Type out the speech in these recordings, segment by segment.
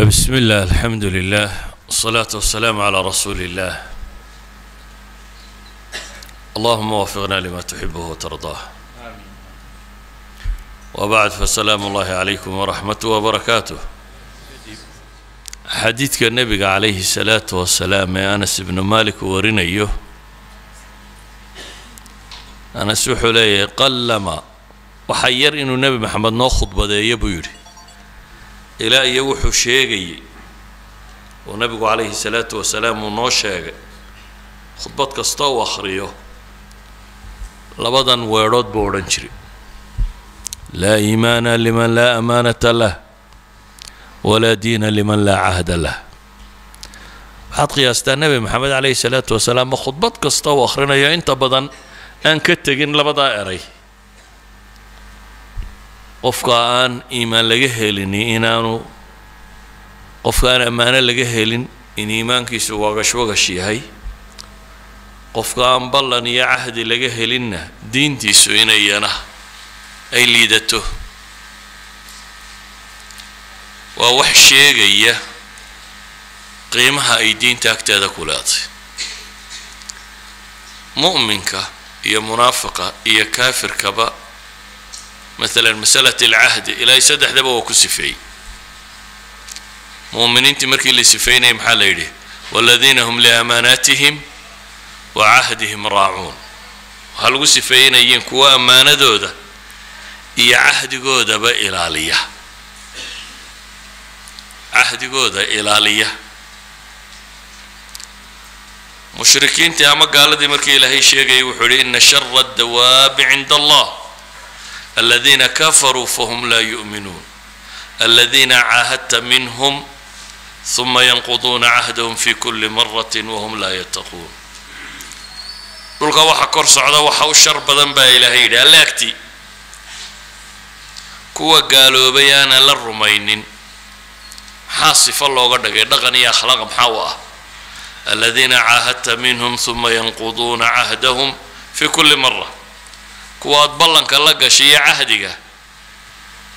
بسم الله الحمد لله والصلاة والسلام على رسول الله. اللهم وفقنا لما تحبه وترضاه. وبعد فسلام الله عليكم ورحمته وبركاته. حديث النبي عليه الصلاة والسلام يا أنس بن مالك ورنيه. أنس لي قلما وحير إنه النبي محمد ناخذ بدأ يبوري ilaa iyo wuxuu sheegayey oo nebigu calayhi salaatu wasalaam uu noo sheegay khudbad kasta uu akhriyo labadan weedhood buu odhan jiray. Laa iimaana liman laa amaanata lah walaa diina liman laa cahda lah. Waxaad qiyaastaa nebi maxamed calayhi salaatu wasalaam ma khudbad kasta uu akhrinayo inta badan aan ka tegin labadaa eray qofka aan iimaan laga helin inaanu qofka aan ammaano laga helin in iimaankiisu wagash wagash yahay. Qofka aan ballan iyo cahdi laga helinna diintiisu inayana ay liidato. Waa wax sheegaya qiimaha ay diinta agteeda ku leeday mu'minka iyo munaafiqa iyo kaafirkaba maalan masalat alcahdi ilaahay saddexdaba waa ku sifeeyey mu'miniintii markii la sifeynayay maxaa la yidhi waladiina hum liamaanaatihim wa cahdihim raacuun waxaa lagu sifeeynayiin kuwa ammaanadooda iyo cahdigoodaba ilaaliya cahdigooda ilaaliya mushrikiintii ama gaaladii markii ilaahay sheegayay wuxuu yihi ina shara addawaabi cinda allah aladiina kafaruu fahum laa yu'minuun aladiina caahadta minhum huma yanquduuna cahdahum fi kuli marati wahum laa yattaquun dhulka waxa kor socda waxa u shar badan baa ilaahay yidhi alle agti kuwa gaaloobay aanan la rumaynin maxaa sifo looga dhigay dhaqan iyo akhlaaq maxaa u ah aladiina caahadta minhum huma yanquduuna cahdahum fi kuli mara kuwaad ballanka la gashay iyo cahdiga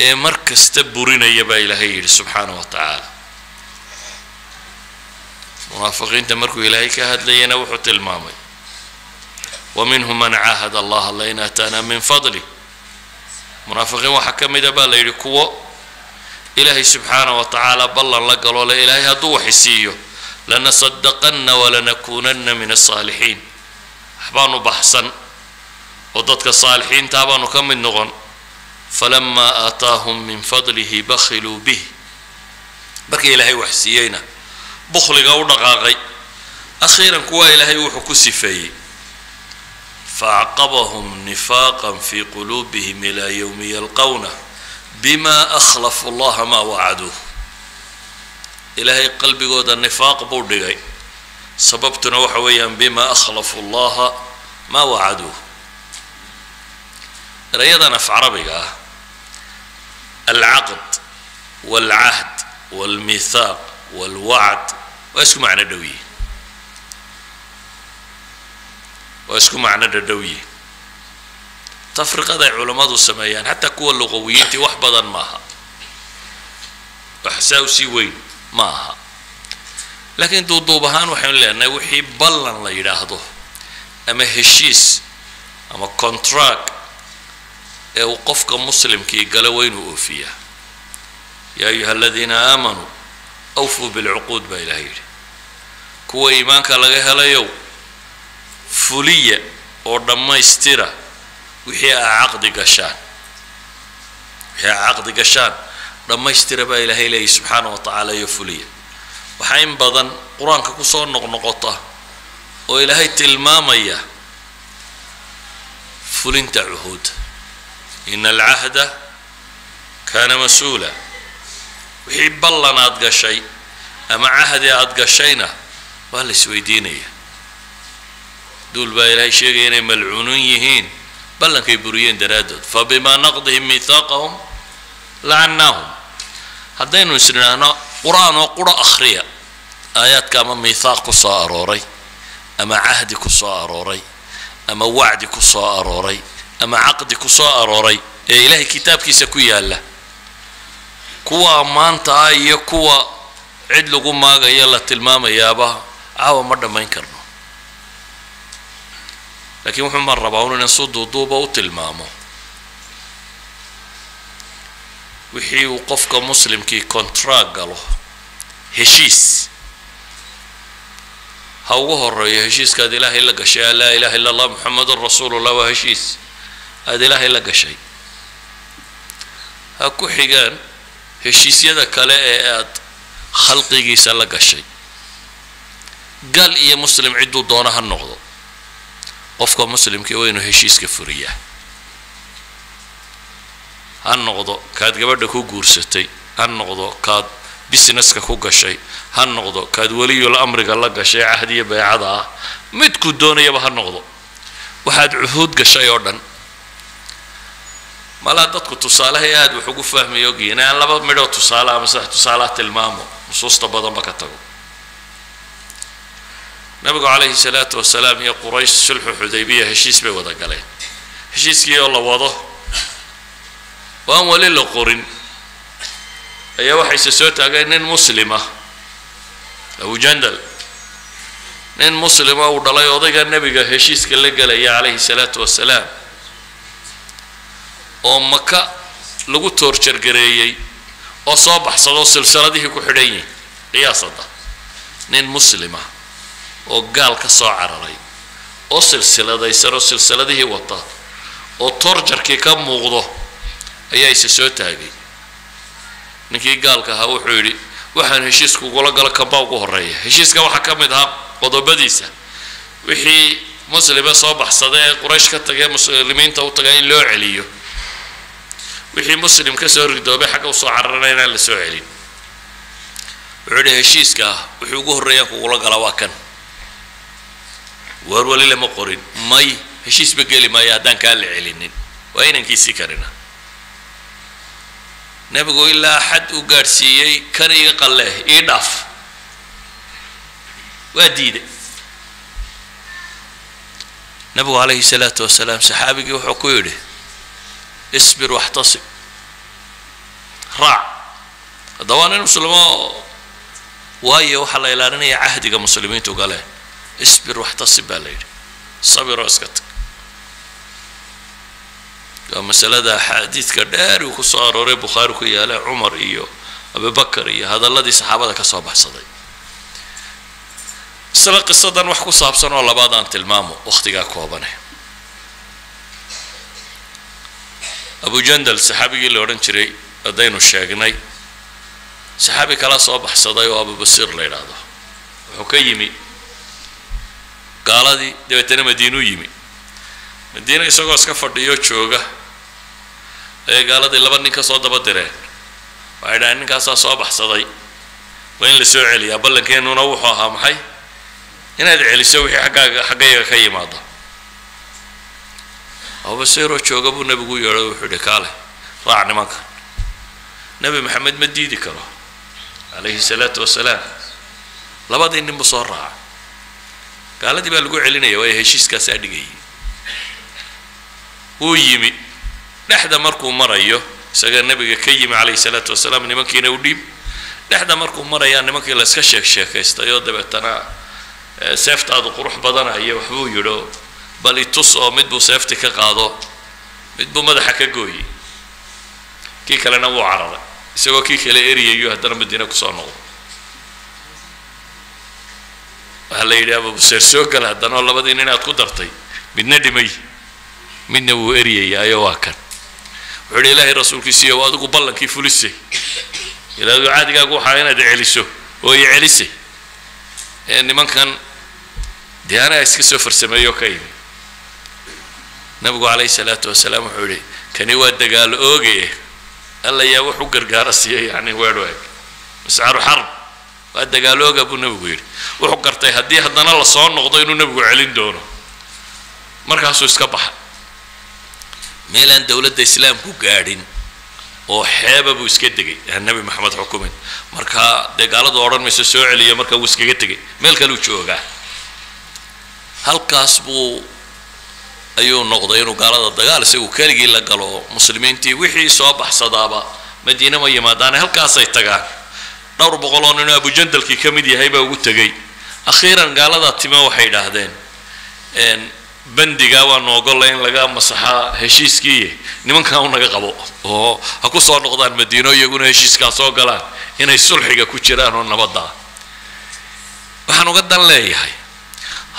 ee mar kasta burinaya baa ilaahay yidhi subxaana wa tacaala. Munaafiqiinta markuu ilaahay ka hadlayana wuxuu tilmaamay wa minhum man caahada allaha lain aataana min fadli. Munaafiqiin waxaa ka mida baa la yidhi kuwo ilaahay subxaana wa tacaala ballan la galo le ilaahay hadduu waxisiiyo lanasadaqanna walanakuunanna min asaalixiin waxbaanu baxsan oo dadka saalixiintaa baanu ka mid noqon. Falamaa aataahum min fadlihi bakhiluu bih markii ilaahay waxsiiyeyna bukhliga u dhaqaaqay. Akhiiran kuwaa ilaahay wuxuu ku sifeeyey. Faacqabahum nifaaqan fii quluubihim ilaa yowmi yalqowna bima akhlafu llaha maa wacaduuh ilaahay qalbigooda nifaaq buu dhigay. Sababtuna waxa weeyaan bima akhlafu llaha maa wacaduuh erayadan af carabiga ah alcaqd waalcahd waalmithaaq waalwacd waa isku macno dhow yihiin waa isku macno dhadhow yihiin tafriqada ay culammadu sameeyaan xataa kuwa luqawiyiintii wax badan maaha waxsaa u sii weyn ma aha laakiin duuduub ahaan waxaynu leenahay wixii ballan la yidhaahdo ama heshiis ama contract ee uu qofka muslimkii galo waa inuu oofiyaa yaa ayuha aladiina aamanuu awfuu bilcuquud baa ilahay yidhi. Kuwa iimaanka laga helayow fuliya oo dhammaystira wixii aa caqdi gashaan. Wixii aa caqdi gashaan dhammaystira baa ilaahay leeyahy subxaana wa tacaala iyo fuliya. Waxaa in badan qur'aanka ku soo noqnoqota oo ilaahay tilmaamaya fulinta cuhuudda ina alcahda kaana mas'uula wixii ballan aad gashay ama cahdi aad gashayna waa la isweydiinaya duul baa ilaahay sheegaya inay malcuunuun yihiin ballankay buriyeen daraaddood fabimaa naqdihim miihaaqahum lacannaahum haddaynu is nidhaahno qur'aan oo quro akhriya aayaadka ama miithaaq ku soo arooray ama cahdi ku soo arooray ama wacdi ku soo arooray ama caqdi ku soo arooray ee ilaahay kitaabkiisa ku yaalla. Kuwa ammaanta ah iyo kuwa cid lagu maagayo la tilmaamayaaba caawa ma dhammayn karno. Laakiin wuxuu maan rabaa un inan su duuduuba u tilmaamo. Wixii uu qofka muslimkii contract galo heshiis. Ha ugu horeeyo heshiiskaad ilaahay la gashay laa ilaha illa allah muxamedun rasuulullah waa heshiis aada ilaahay la gashay. Ha ku xigaan heshiisyada kale ee aad khalqigiisa la gashay. Gal iyo muslim cidduu doono ha noqdo. Qofka muslimkii waa inuu heshiiska furiyaa. Ha noqdo kaad gabadha ku guursatay ha noqdo kaad businesska ku gashay ha noqdo kaad weliyul amriga la gashay cahdiya beecada ah midku doonayaba ha noqdo. Waxaad cuhuud gashay oo dhan malaa dadku tusaalehay aada wax ugu fahmaya ogyihiin aan laba midhoo tusaale ama saddex tusaalaha tilmaamo nusuusta badanba ka tago. Nabigu calayhi salaatu wasalaam iyo quraysh sulxu xudaybiya heshiis bay wada galeen. Heshiiskii oo la wado oo aan weli la qorin. Ayaa waxayse soo taageen nin muslima abu jandal nin muslima uu dhalay odayga nebiga heshiiska la gelaya calayhi salaatu wasalaam oo maka lagu toorjargareeyey oo soo baxsadoo silsiladihii ku xidhan yihiin qiyaasada nin muslima oo gaal ka soo cararay oo silsiladaysan oo silsiladihii wata oo toorjarkii ka muuqdo ayaa ise soo taagay. Ninkii gaalka ahaa wuxuu yidhi waxaan heshiiska ugula galo kambaa ugu horreeya heshiiska waxaa ka mid ahaa qodobadiisa. Wixii muslime soo baxsada ee quraysh ka tagay muslimiinta u taga in loo celiyo wixii muslim ka soo ridoobay xagga u soo cararana inaan la soo celin. Wuxuu yidhi heshiiska ah wixii ugu horreeyaan kugula galaa waa kan. Waar weli lama qorin. May heshiisba geli maayo haddaan kaa la celinin. Waa inankiisii karina. Nebigu ilaa xad uu gaadhsiiyey kan iga qalleeh ii dhaaf. Waa diiday nebigu calayhi salaatu wasalaam saxaabigii wuxuu ku yidhi isbir waxtasib raac hadda waa nin muslimo waayo waxaa la ilaalinaya cahdiga muslimiintu galeen isbir waxtasib baa la yidhi sabiroo iska tag waa masalada xadiidka dheer uu ku soo arooray bukhaari ku yaalla cumar iyo abubakar iyo hadalladii saxaabada ka soo baxsaday isla qisadan wax ku saabsan oo labaad aan tilmaamo wakhtigaa koobane abu jandal saxaabigii la odhan jiray haddaynu sheegnay saxaabi kala soo baxsaday oo abubasiir la yidhaahdo. Wuxuu ka yimi gaaladii dabeetana madiinuu yimi. Madiina isagoo iska fadhiyo jooga ayay gaaladii laba nin ka soo daba direen. Waxay dhahaen ninkaasaa soo baxsaday. Waa in la soo celiyaa. Ballankeenuna wuxuu ahaa maxay? Inaad celiso wixii xaggaaga xaggayga ka yimaado abubasiiroo jooga buu nebigu yeedho wuxuu yihi kaale raac nimankan nebi maxamed ma diidi karo calayhi salaatu wasalaam labadii ninbu soo raaca. Gaaladii baa lagu celinaya waayo heshiiskaasaa dhigayay wuu yimi. Dhexda markuu marayo isaga nebiga ka yimi calayhi salaatu wasalaam nimankiina u dhiib. Dhexda markuu marayaa nimankii la iska sheek sheekaystay dabeetana seeftaadu qurux badanaya waxbuu yidho bal itus oo mid buu seefti ka qaado mid buu madaxa ka gooyey kii kalena wuu cararay isagoo kii kale eriyayo haddana madiine ku soo noqdo waxaa la yidhi abubuseer soo gala haddana oo labadii nin aad ku dartay midna dhimay midna wuu eriyayaayo waa kan wuxuu yidhi ilaahay rasuulkiisiiyo adigu ballankii fulisay ilaadu caadigaagu waxaa inaad celiso oo i celisay ee nimankan dee anaa iska soo farsameeyo ka yimi nabigu calayhi salaatu wasalaam wuxuu yihi kani waa dagaal oogaye alla yaa wax u gargaara siiya yani weedhweeg miscaru xarb waa dagaal ooga buu nebigu yidhi. Wuxuu gartay haddii haddana la soo noqdo inuu nebigu celin doono. Markaasuu iska baxa meelaan dowladda islaamku gaadhin oo xeeba buu iska degay aan nebi maxamed xukumin. Markaa dee gaaladu odhan mayso soo celiyo markaa wuu iskaga tegay. Meel kaluu joogaa. Halkaas buu ayuu noqday inuu gaalada dagaal isagu keligii la galo. Muslimiintii wixii soo baxsadaaba madiine ma yimaadaane halkaasay tagaan. Dhowr boqol oo ninoo abujandalkii ka mid yahay baa ugu tegey. Akhiiran gaaladaa time waxay idhaahdeen bandigaa waanu ogolla in laga masaxaa heshiiskii nimankan u naga qabo. Oo ha ku soo noqdaan madiino iyaguna heshiiskaa soo galaan. Inay sulxiga ku jiraan oo nabadda. Waxaan uga dan leeyahay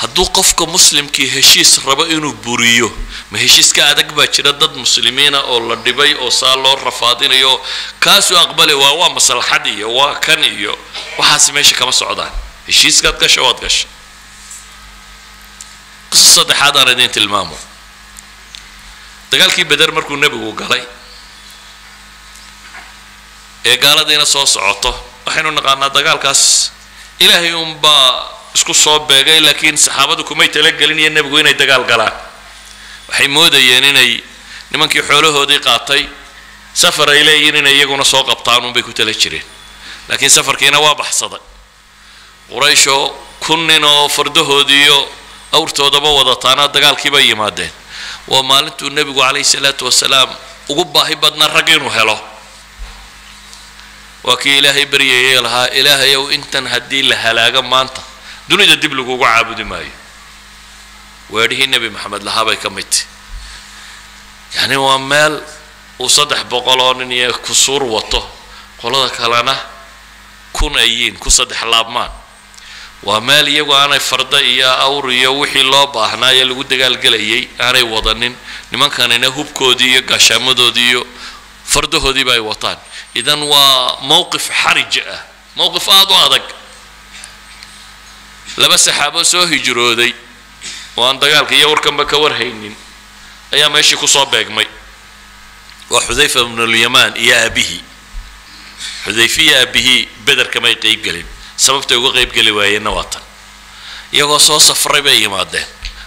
hadduu qofka muslimkii heshiis rabo inuu buriyo ma heshiiska adag baa jira dad muslimiina oo la dhibay oo saa loo rafaadinayo. Kaasuu aqbali waa waa maslaxad iyo waa kan iyo. Waxaas meesha kama socdaan. Heshiiskaad gasha waad gasha qiso saddexaad aan idiin tilmaamo. Dagaalkii beder markuu nebigu galay ee gaaladiina soo socoto waxaynu naqaanaa dagaalkaas ilaahay unbaa isku soo beegay laakiin saxaabadu kumay talagelin iyo nebigu inay dagaal galaan. Waxay moodayeen inay nimankii xoolahoodii qaatay safar ay leeyihiin inay iyaguna soo qabtaan unbay ku tala jireen. Laakiin safarkiina waa baxsaday. Qurayshoo kun nin oo fardahoodiiyo awrtoodaba wadataana dagaalkii bay yimaadeen. Waa maalintuu nebigu calayhi salaatu wasalaam ugu baahi badnaa rag inuu helo. Waa kii ilaahay baryayay lahaa ilaahayow intan haddii la halaago maanta dunida dib lagugu caabudi maayo. Weedhihii nebi maxamed lahaa bay ka mid. Tahi yacni waa meel uu saddex boqol oo nin iyo kusuur wato. Qolada kalena kun ayiin ku saddex laabmaan. Waa meel iyagu aanay farda iyo awr iyo wixii loo baahnaa ee lagu dagaalgelayay aanay wadanin. Nimankanina hubkoodii iyo gaashaamadoodii iyo fardahoodiiba ay wataan. Idan waa mowqif xarij ah mowqif aada u adag laba saxaabo soo hijrooday. Oo aan dagaalka iyo warkanba ka warhaynin. Ayaa meeshii ku soo beegmay. Waa xudayfa bnulyamaan iyo aabihii iyo aabihii bederkamay qeyb gelin. Sababtay uga qeyb geli waayeenna waa tan. Iyagoo soo safray bay yimaadeen.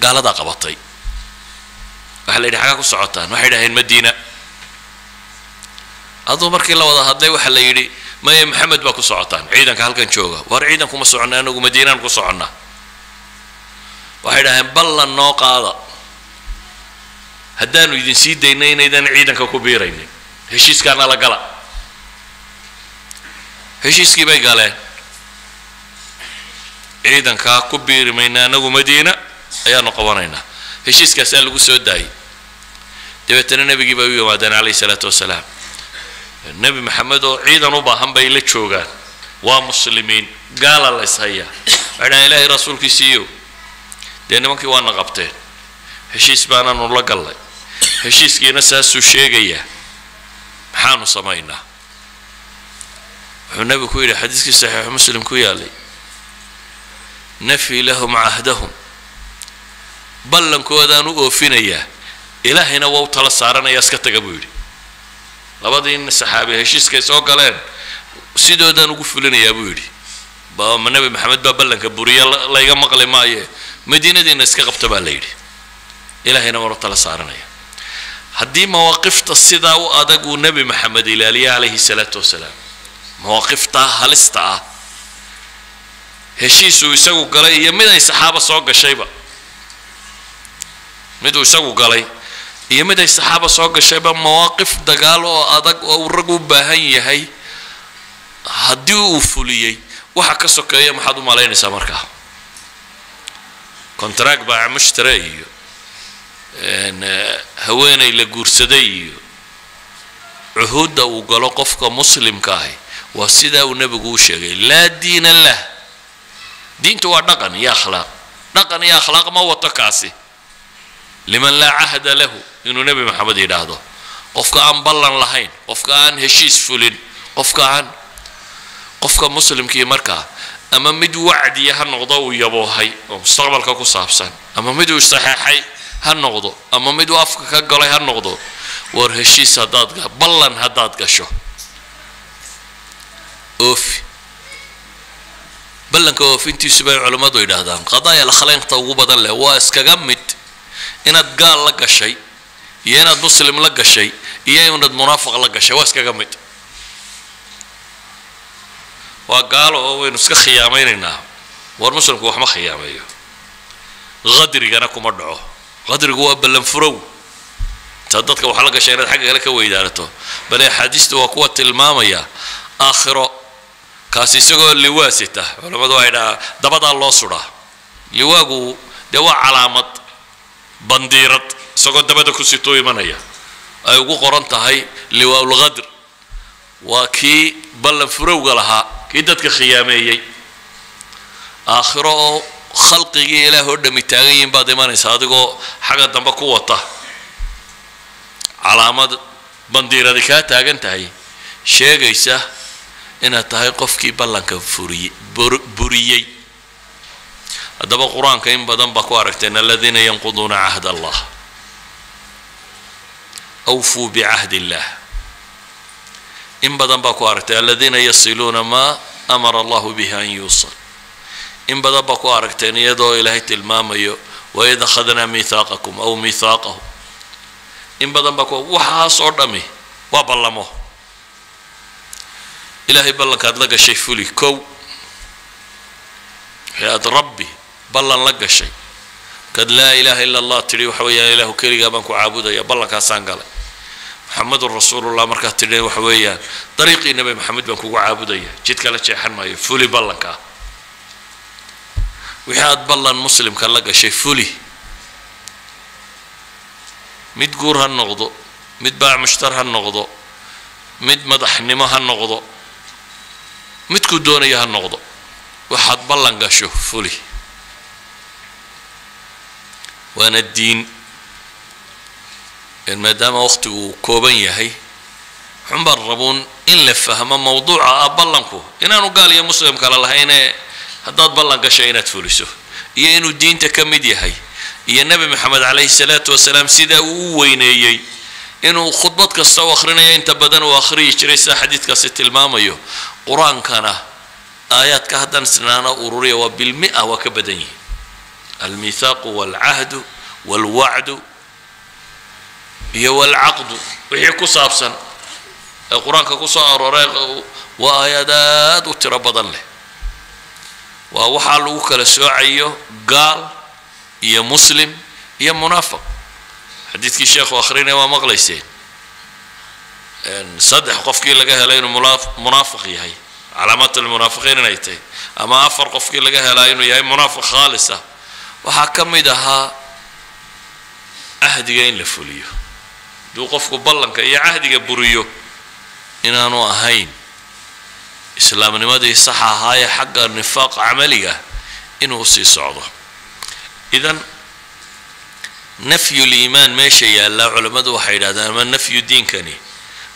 Gaaladaa qabatay. Waxaa la yidhi xagaa ku socotaan. Waxay dhaheen madiina. Aduu markii la wada hadlay waxaa la yidhi maya maxamed baa ku socotaan. Ciidanka halkan jooga. War ciidankuma soconna anagu madiinaan ku soconnaa. Waxay dhaheen ballan noo qaada haddaanu idin sii daynay inaydan ciidanka ku biiraynin. Heshiiskaana la gala. Heshiiskii bay galeen. Ciidankaa ku biiri mayna anagu madiina. Ayaanu qabanaynaa. Heshiiskaasaa lagu soo daayay dabeetana nebigii bay u yimaadeen calayhi salaatu wasalaam nebi maxamed oo ciidan u baahan bay la joogaan. Waa muslimiin gaala la ishayaa waxay dhahan ilaahay rasuulkiisiiyo dee nimankii waana qabteen heshiis baanaanu la gallay. Heshiiskiina saasuu sheegayaa. Maxaanu samaynaa? Wuxuu nebigu ku yidhi xadiiskii saxiixu muslim ku yaalay nafii lahum cahdahum. Ballankoodaan u oofinayaa. Ilaahayna waa u tala saaranayaa iska taga buu yidhi labadii nin saxaabi heshiiskay soo galeen sidoodaan ugu fulinayaa buu yidhi ma nebi maxamed baa ballanka buriya layga maqli maaye madiinadiina iska qabta baa la yidhi. Ilaahayna waan u tala saaranaya. Haddii mawaaqifta sidaa u adag uu nebi maxamed ilaaliya calayhi salaatu wasalaam mawaaqiftaa halista ah heshiisuu isagu galay iyo mid ay saxaaba soo gashayba miduu isagu galay iyo mid ay saxaaba soo gashayba mawaaqif dagaal oo adag oo uu rag u baahan yahay haddii uu fuliyey waxa ka sokeeya maxaad u malaynaysaa markaa? Contract baaca mushtare iyo haweenay la guursaday iyo cuhuudda uu galo qofka muslimka ahi waa sidaa uu nebigu u sheegay laa diina lah. Diintu waa dhaqan iyo akhlaaq. Dhaqan iyo akhlaaq ma wato kaasi. Liman laa cahda lahu inuu nebi maxamed yidhaahdo. Qofka aan ballan lahayn qofka aan heshiis fulin qofka aan qofka muslimkii markaa ama mid wacdiya ha noqdo uu yaboohay oo mustaqbalka ku saabsan ama mid uu saxeexay ha noqdo ama mid uu afka ka galay ha noqdo war heshiis haddaad ballan haddaad gasho. Oofi ballanka oofintiisu bay culammadu yidhaahdaan qadaaya lakhlaynta ugu badan leh waa iskaga mid. Inaad gaal la gashay iyo inaad muslim la gashay iyo inaad munaafiq la gashay waa iskaga mid. Waa gaalo oo waynu iska khiyaamaynaynaa war muslimku waxma khiyaameeyo. Qadrigana kuma dhaco. Qadrigu waa ballanfurow. Intaad dadka wax la gashay inaad xagga kale ka weydaanato bale axaadiistu waa kuwa tilmaamaya aakhiro kaasi isagoo liwaa sita culammadu waxay dhahaa dabadaa loo sudhaa liwaagu dee waa calaamad bandiirad isagoo dabada ku sitoo imanaya. Ay ugu qoran tahay liwaaulqadr waa kii ballan furowga lahaa kii dadka khiyaameeyey. Aakhiro oo khalqigii ilaah oo dhami taagan yihiin baad imanaysa adigoo xagga dambe ku wata. Calaamad bandiiradi kaa taagan tahay sheegaysa inaad tahay qofkii ballanka furiye buriyey. Haddaba qur'aanka in badan baa ku aragteen aladiina yanquduuna cahd allah awfuu bicahd illah in badan baa ku aragtay aladiina yasiluuna maa amara allahu bihi an yuusal in badan baa ku aragteen iyadoo ilaahay tilmaamayo waid akhadnaa mihaaqakum aw mihaaqahu in badan baa ku waxaas oo dhami waa ballamo ilaahay ballankaad la gashay fuli kow wixii aad rabbi ballan la gashay markaad laa ilaaha ila allah tidhi waxa weeyaan maxamedun rasuulullah markaad tidhi waxa weeyaan dariiqii nabi maxamed baan kugu caabudaya. Jid kala jeexan maayo fuli ballankaa wixii aad ballan muslimka la gashay fuli. Mid guur ha noqdo mid baac mushtar ha noqdo mid madaxnimo ha noqdo midkuu doonaya ha noqdo. Waxaad ballan gasho fuli. Waana diin maadaama waqtigu uu kooban yahay xunbaan rabuun in la fahmo mawduuca ah ballanku. Inaanu gaal iyo muslim kale lahaynee haddaad ballan gashay inaad fuliso iyo inuu diinta ka mid yahay iyo nebi moxamed calayhi salaatu wasalaam sidaa uu u weyneeyey inuu khudbad kasta u akhrinayo inta badan uu akhriyi jiray sida xadiidkaasi tilmaamayo qur'aankana aayaadka haddaan isnaana ururiya waa bilmia waa ka badan yihiin almithaaqu walcahdu walwacdu iyo walcaqdu wixii ku saabsan ee qur'aanka ku soo arooray waa aayaad aad u tiro badan leh. Waa waxaa lagu kala soocayo gaal iyo muslim iyo munaafiq xadiidkii sheekhu akhrinaya waa maqlayseen. Saddex qofkii laga helay inuu munaafiq yahay. Calaamaat almunaafiqiin inay tahay. Ama afar qofkii laga helaa inuu yahay munaafiq khaalis ah waxaa ka mid ahaa cahdiga in la fuliyo hadduu qofku ballanka iyo cahdiga buriyo inaanu ahayn islaamnimadii saxa ahaayee xagga nifaaq camaliga inuu sii socdo. Idan nafyu liimaan meesha yaallaa culammadu waxay yidhahdaan ama nafyu diinkani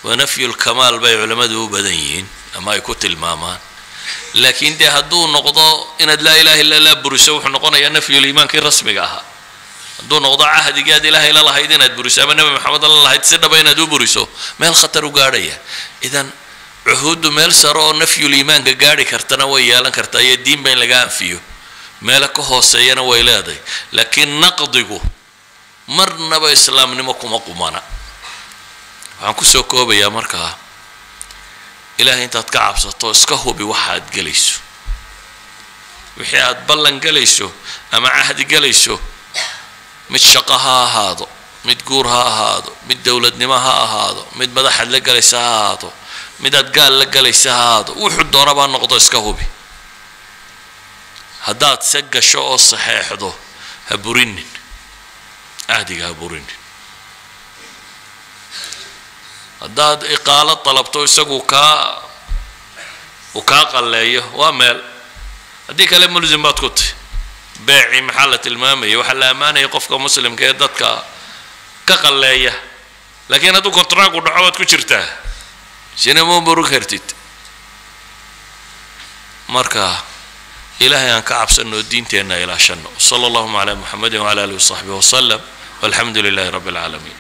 waa nafyu lkamaal bay culammadu u badan yihiin ama ay ku tilmaamaan. Laakiin dee hadduu noqdo inaad laa ilaha illa laa buriso wuxuu noqonayaa nafyuliimaankii rasmiga ahaa hadduu noqdo cahdigii aad ilaahay la lahayd inaad buriso ama nebi maxamed la lahayd si dhaba inaad u buriso meel khatar u gaadhaya. Idan cuhuuddu meel sare oo nafyuliimaanka gaadhi kartana way yeelan kartaa iyo diinba in laga anfiyo. Meelo ka hooseeyana way leedahay. Laakiin naqdigu marnaba islaamnimo kuma qumana. Waxaan ku soo koobayaa markaa ilaahay intaad ka cabsato iska hubi waxa aad gelayso. Wixii aad ballan gelayso ama cahdi gelayso mid shaqo ha ahaado mid guur ha ahaado mid dowladnimo ha ahaado mid madaxaad la gelaysa ha ahaado mid aad gaal la gelaysa ha ahaado wuxuu doonabaa noqdo iska hubi. Haddaad se gasho oo saxeexdo ha burinin. Cahdiga ha burinin. Haddaad iqaalo dalabto isagu kaa uu kaa qalleeyo waa meel. Haddii kale mulsim baad ku tahy beeci maxaa la tilmaamaya? Waxaa la ammaanaya qofka muslimka ee dadka ka qalleeya. Laakiin hadduu kontraagu dhaco waad ku jirtaa. Sina ma burug kartid. Marka ilaahay aan ka cabsanno diinteenna ilaashano sala allahuma calaa muxamedin wcala alihi wasaxbihi wasalam walxamdu lilahi rabbi alcaalamiin